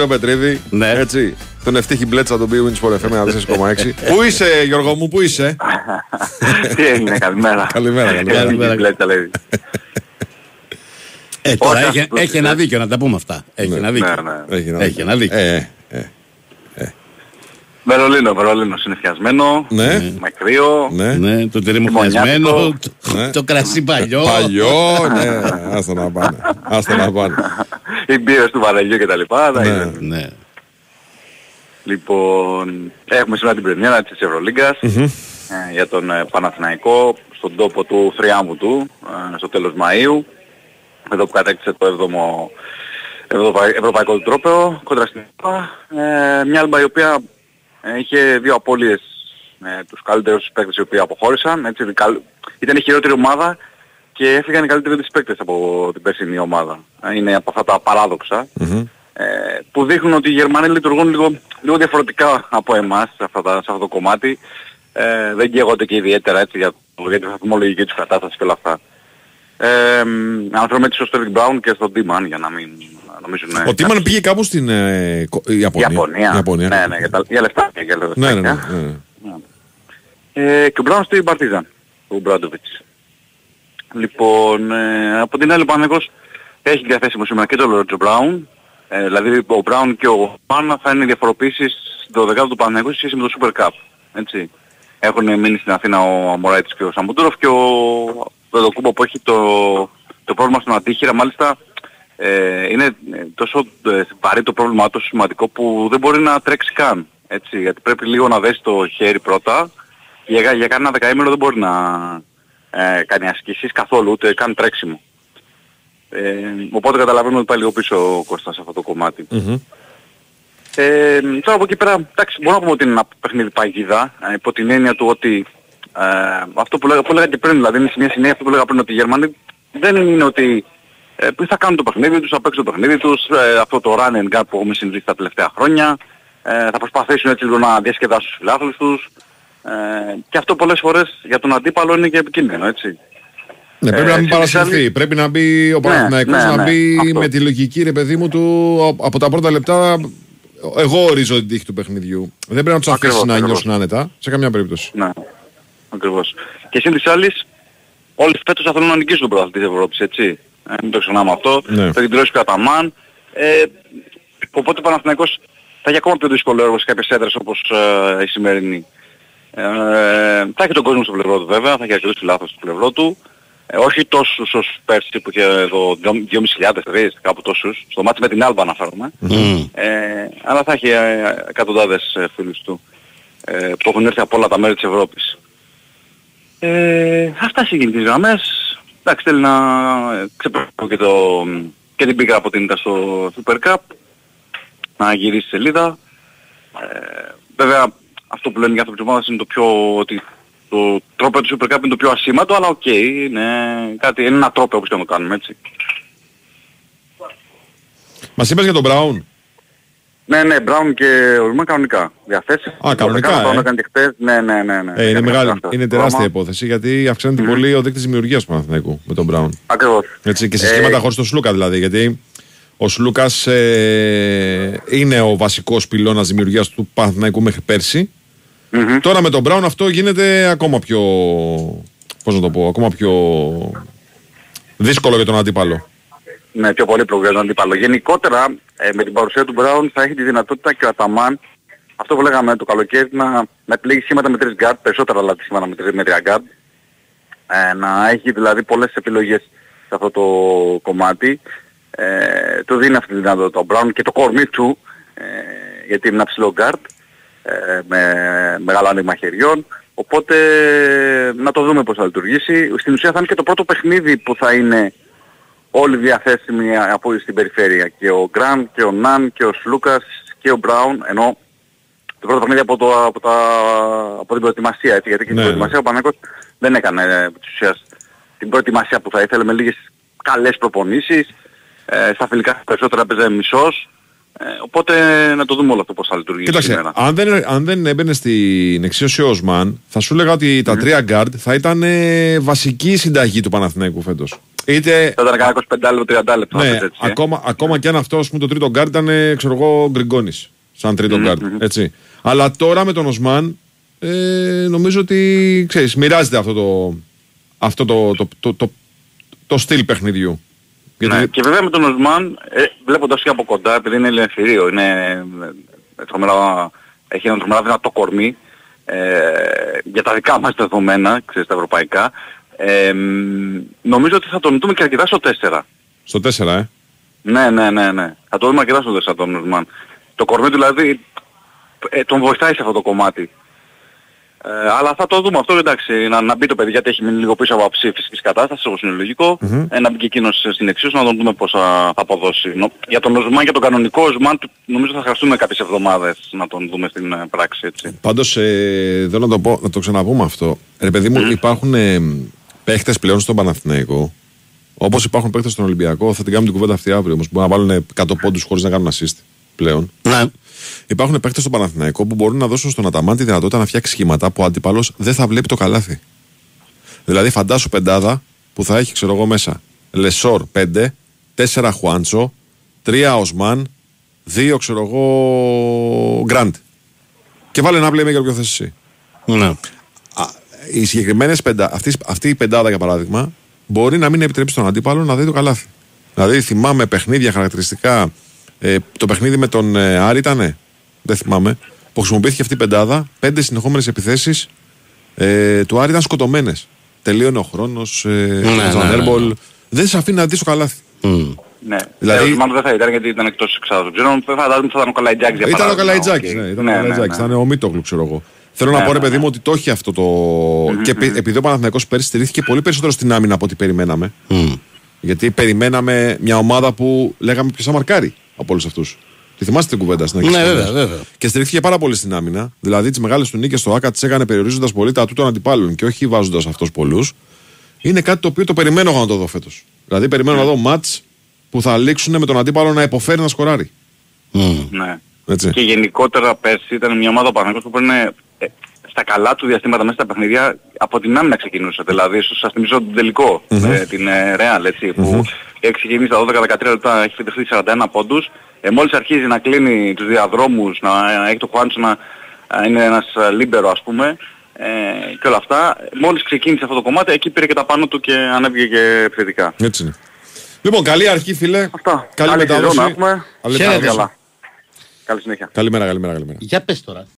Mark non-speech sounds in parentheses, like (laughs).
τον Πετρίδη. Ναι. Έτσι. Τον ευτύχη μπλέτσα τον οποίο Winsport FM 4,6. Πού είσαι Γιώργο μου, πού είσαι; (laughs) Τι έγινε, καλημέρα. Καλημέρα, καλημέρα. Καλημέρα. Μπλέτσα, λέει. Ε, τώρα Όχι, έχει, αυτό έχει είναι. ένα δίκιο να τα πούμε αυτά. Έχει ένα δίκιο. Ναι, ναι. Έχει ένα Έχει ένα δίκιο. Ε, ε, Βερολίνο, Βερολίνο συνεφιασμένο. ναι, Με κρύο. ναι. Ναι, το τυρί μου Χειμωνιάτικο. χασμένο, το, Ναι. το κρασί παλιό. Παλιό, ναι. Άστα να πάνε. Άστα να πάνε. (laughs) Οι μπύρες του βαρελιού και τα λοιπά. τα Ναι. είδες. Ναι. Λοιπόν, έχουμε σήμερα την πρεμιέρα της Ευρωλίγκας Μμμ. ε, για τον ε, Παναθηναϊκό στον τόπο του θριάμβου του ε, στο τέλος Μαΐου εδώ που κατέκτησε το 7ο Ευρωπαϊ- Ευρωπαϊκό του τρόπαιο κόντρα στην Ελλάδα. Ε, μια Άλμπα η οποία ε, είχε δύο απώλειες ε, τους καλύτερους παίκτες οι οποίοι αποχώρησαν. Έτσι, η καλ- ήταν η χειρότερη ομάδα και έφυγαν οι καλύτεροι της παίκτες από την περσινή ομάδα. Ε, Είναι από αυτά τα παράδοξα Μμμ. ε, που δείχνουν ότι οι Γερμανοί λειτουργούν λίγο, λίγο διαφορετικά από εμάς σε, αυτά τα- σε αυτό το κομμάτι. Ε, δεν καίγονται και ιδιαίτερα έτσι για, για τη βαθμολογική τους κατάσταση και όλα αυτά. Ε, μ, αναφέρομαι έτσι στο Στέρλινγκ Μπράουν και στον Τίμαν για να μην νομίζουν... Ο Τίμαν πήγε κάπου στην ε, κο- Ιαπωνία. Ιαπωνία. Ιαπωνία. Ναι, ναι, για, τα, για λεφτά. Για λεφτά Ναι, ναι, ναι, ναι. ε, και ο Μπράουν στην Παρτίζαν, ο Μπράντοβιτς. Λοιπόν, ε, από την άλλη ο Παναγικός έχει διαθέσιμο σήμερα και τον Ρότζο Μπράουν. Ε, δηλαδή ο Μπράουν και ο Πάννα θα είναι οι διαφοροποίησεις στο δεκάδο του Παναγικού σε σχέση με το Super Cup. Έτσι. Έχουν μείνει στην Αθήνα ο Αμοραϊτης και ο Σαμπουτούροφ και ο Δεδοκούμπο που έχει το, το πρόβλημα στον αντίχειρα μάλιστα ε, είναι ε, τόσο ε, βαρύ το πρόβλημα, τόσο σημαντικό που δεν μπορεί να τρέξει καν. Έτσι, γιατί πρέπει λίγο να δέσει το χέρι πρώτα. Για, για κανένα δεκαήμερο δεν μπορεί να ε, κάνει ασκήσεις καθόλου, ούτε καν τρέξιμο. Ε, οπότε καταλαβαίνουμε ότι πάει λίγο πίσω ο Κώστας σε αυτό το κομμάτι. Μμμ. Ε, τώρα από εκεί πέρα, εντάξει, μπορούμε να πούμε ότι είναι ένα παιχνίδι παγίδα, ε, υπό την έννοια του ότι ε, αυτό που λέγα, που λέγα και πριν, δηλαδή είναι σε μια συνέχεια αυτό που λέγα πριν ότι οι Γερμανοί δεν είναι ότι ε, που θα κάνουν το παιχνίδι τους, θα παίξουν το παιχνίδι τους, ε, αυτό το run and gun που έχουμε συνηθίσει τα τελευταία χρόνια, ε, θα προσπαθήσουν έτσι λίγο να διασκεδάσουν τους φιλάθλους τους ε, και αυτό πολλές φορές για τον αντίπαλο είναι και επικίνδυνο, έτσι. Ναι, πρέπει Ε, να μην και παρασυρθεί. άλλη- Πρέπει να μπει ο Παναθηναϊκός ναι, να ναι, μπει αυτό. με τη λογική ρε παιδί μου του α- από τα πρώτα λεπτά. Εγώ ορίζω την τύχη του παιχνιδιού. Δεν πρέπει να τους αφήσεις Ακριβώς, να ακριβώς. νιώσουν άνετα σε καμιά περίπτωση. Ναι, ακριβώς. Και σύν της άλλης, όλοι φέτος θα θέλουν να νικήσουν τον πρωταθλητή της Ευρώπης, έτσι. Ε, μην το ξεχνάμε αυτό. Ναι. Θα την τρώσει κατά μαν. Ε, οπότε ο Παναθηναϊκός θα έχει ακόμα πιο δύσκολο έργο σε κάποιες έδρες όπως ε, η σημερινή. Ε, θα έχει τον κόσμο στο πλευρό του βέβαια, θα έχει αρκετούς φιλάθλους στο πλευρό του. Ε, όχι τόσους ως πέρσι που είχε εδώ 2.500, κάπου τόσους, στο μάτι με την Άλμπα αναφέρομαι. Μμ. Ε, αλλά θα έχει ε, εκατοντάδες ε, φίλους του ε, που έχουν έρθει από όλα τα μέρη της Ευρώπης. Ε, αυτά σε γενικές γραμμές. Εντάξει, θέλει να ε, ξεπεράσει και, το, και την πίκρα από την ήττα στο Super Cup, να γυρίσει σελίδα. Ε, βέβαια, αυτό που λένε για εντός της ομάδας είναι το πιο, ότι το τρόπαιο του Super Cup είναι το πιο ασήμαντο, αλλά οκ, είναι, κάτι, είναι ένα τρόπαιο όπως και να το κάνουμε, έτσι. Μας είπες για τον Μπράουν. Ναι, ναι, Μπράουν και Οσμάν κανονικά. Διαθέσιμοι. Α, κανονικά, Το ε. έκανε και χθες. Ναι, ναι, ναι. ναι. Ε, είναι, Έκανε μεγάλη, αυτό το είναι πράγμα. τεράστια υπόθεση γιατί αυξάνεται πολύ ο δείκτης δημιουργίας του Παναθηναϊκού με τον Μπράουν. Ακριβώς. Έτσι, και σε Ε, σχήματα χωρίς τον Σλούκα δηλαδή. Γιατί ο Σλούκας ε, είναι ο βασικός πυλώνας δημιουργίας του Παναθηναϊκού μέχρι πέρσι. Μμμ. Τώρα με τον Μπράουν αυτό γίνεται ακόμα πιο. Πώς να το πω, ακόμα πιο δύσκολο για τον αντίπαλο. Ναι, πιο πολύ για τον αντίπαλο. Γενικότερα, ε, με την παρουσία του Μπράουν θα έχει τη δυνατότητα και ο Αταμάν, αυτό που λέγαμε το καλοκαίρι, να, να επιλέγει σχήματα με τρεις γκαρντ, περισσότερα αλλά σχήματα με τρεις με τρία γκαρντ. Ε, να έχει δηλαδή πολλές επιλογές σε αυτό το κομμάτι. Ε, του δίνει αυτή τη δυνατότητα ο Μπράουν και το κορμί του, ε, γιατί είναι ένα ψηλό γκαρντ, ε, με μεγάλο άνοιγμα χεριών. Οπότε να το δούμε πώς θα λειτουργήσει. Στην ουσία θα είναι και το πρώτο παιχνίδι που θα είναι όλοι διαθέσιμοι από στην περιφέρεια. Και ο Γκραντ και ο Ναν και ο Σλούκας και ο Μπράουν, ενώ το πρώτο παιχνίδι από, το, από, τα, από την προετοιμασία, έτσι, γιατί και Ναι, την ναι. προετοιμασία ο Παναθηναϊκός δεν έκανε ε, επί της ουσίας την προετοιμασία που θα ήθελε με λίγες καλές προπονήσεις. Ε, στα φιλικά περισσότερα έπαιζε μισός. Ε, οπότε να το δούμε όλο αυτό πώς θα λειτουργήσει Κοίταξε, σήμερα. αν δεν, αν δεν έμπαινε στην εξίσωση ο Οσμάν, θα σου έλεγα ότι τα τρία γκαρντ θα ήταν ε, βασική συνταγή του Παναθηναϊκού φέτος. Είτε, Θα ήταν κανένα 25 λεπτό, 30 λεπτό. ναι, έτσι, ε. ακόμα, ακόμα και αν αυτός ας πούμε, το τρίτο γκαρντ ήταν, ε, ξέρω εγώ, Γκριγκόνις. Σαν τρίτο γκαρντ. Έτσι. Αλλά τώρα με τον Οσμάν ε, νομίζω ότι ξέρεις, μοιράζεται αυτό το, αυτό το, το, το, το, το στυλ παιχνιδιού. Γιατί Ναι. Και βέβαια με τον Οσμάν, ε, βλέποντας και από κοντά, επειδή είναι ελευθερίο, είναι ε, τρομερά, έχει ένα τρομερά δυνατό κορμί, ε, για τα δικά μας δεδομένα, ξέρεις, τα ευρωπαϊκά, ε, μ, νομίζω ότι θα τον δούμε και αρκετά στο 4. στο 4, ε. Ναι, ναι, ναι, ναι. Θα το δούμε αρκετά στο 4 τον Οσμάν. Το κορμί του δηλαδή ε, τον βοηθάει σε αυτό το κομμάτι. Ε, αλλά θα το δούμε αυτό, εντάξει, να, να μπει το παιδί γιατί έχει μείνει λίγο πίσω από αψή φυσικής κατάστασης, όπως είναι λογικό. Ε, να μπει και εκείνος στην εξίσου, να τον δούμε πώς θα, θα αποδώσει. Νο- για τον Οσμάν και τον κανονικό Οσμάν του- νομίζω θα χρειαστούμε κάποιες εβδομάδες να τον δούμε στην ε, πράξη, έτσι. Πάντως ε, θέλω να το, πω, να το ξαναπούμε αυτό. Ρε παιδί μου, υπάρχουν ε, παίχτες πλέον στον Παναθηναϊκό. Όπως υπάρχουν παίχτες στον Ολυμπιακό, θα την κάνουμε την κουβέντα αυτή αύριο. Όμως μπορούν να βάλουν 100 πόντους χωρίς να κάνουν assist πλέον. Ναι. Υπάρχουν παίχτε στον Παναθηναϊκό που μπορούν να δώσουν στον Αταμάν τη δυνατότητα να φτιάξει σχήματα που ο αντίπαλο δεν θα βλέπει το καλάθι. Δηλαδή, φαντάσου πεντάδα που θα έχει, ξέρω εγώ, μέσα Λεσόρ 5, 4 Χουάντσο, 3 Οσμάν, 2 ξέρω εγώ Γκραντ. Και βάλε ένα playmaker ποιο θες εσύ. ναι. Α, οι συγκεκριμένες πεντα... αυτής, αυτή η πεντάδα για παράδειγμα μπορεί να μην επιτρέψει τον αντίπαλο να δει το καλάθι. Δηλαδή θυμάμαι παιχνίδια χαρακτηριστικά. Ε, το παιχνίδι με τον ε, Άρη ήταν, δεν θυμάμαι, που χρησιμοποιήθηκε αυτή η πεντάδα. Πέντε συνεχόμενες επιθέσεις ε, του Άρη ήταν σκοτωμένες. Τελείωνε ο χρόνος, ε, ναι, ναι, ναι. Δεν σε αφήνει να δεις το καλάθι. Μμ. Ναι. Δηλαδή- Ε, Οσμάν δεν θα ήταν γιατί ήταν εκτός εξάδας. Ξέρω, φαντάζομαι ότι θα ήταν ο Καλαϊτζάκης για Ήταν ο παράδειγμα. Καλαϊτζάκης. Οκ. Ναι, ήταν Ναι, ο ναι, Καλαϊτζάκης. ναι. Ήταν ο Μίτογλου, ξέρω εγώ. Θέλω να Ναι, πω, ρε ναι, παιδί ναι. μου, ότι το έχει αυτό το. και επει- επειδή ο Παναθηναϊκός πέρυσι στηρίχθηκε πολύ περισσότερο στην άμυνα από ό,τι περιμέναμε. Μμ. Γιατί περιμέναμε μια ομάδα που λέγαμε ποιος θα μαρκάρει από όλους αυτούς. Τη θυμάστε την κουβέντα στην αρχή. Ναι, της βέβαια, χρονιάς. βέβαια. Και στηρίχθηκε πάρα πολύ στην άμυνα. Δηλαδή τις μεγάλες του νίκες στο ΑΚΑ τις έκανε περιορίζοντας πολύ τα του των αντιπάλων και όχι βάζοντας αυτός πολλούς. Είναι κάτι το οποίο το περιμένω εγώ να το δω φέτος. Δηλαδή περιμένω να δω ματ που θα λήξουν με τον αντίπαλο να υποφέρει να σκοράρει. Μμ. Ναι. Έτσι. Και γενικότερα πέρσι ήταν μια ομάδα Παναγιώτης που παίρνει ε, στα καλά του διαστήματα μέσα στα παιχνίδια από την άμυνα ξεκινούσε. Δηλαδή, ίσως σας θυμίζω τον τελικό, ε, την ε, Real, έτσι, που έχει ξεκινήσει τα 12-13 λεπτά, έχει φυτευτεί 41 πόντους. Ε, μόλις αρχίζει να κλείνει τους διαδρόμους, να ε, έχει το Χουάντσο να ε, είναι ένας ε, λίμπερο ας πούμε, ε, και όλα αυτά. Μόλις ξεκίνησε αυτό το κομμάτι, εκεί πήρε και τα πάνω του και ανέβηκε και επιθετικά. Έτσι είναι. Λοιπόν, καλή αρχή, φίλε. Αυτά. Καλή Καλή μετάδοση. σεζόν να έχουμε. Καλή Χαίρετε. μετάδοση. Καλά. Καλή συνέχεια. Καλημέρα, καλημέρα, καλημέρα. Για πες τώρα.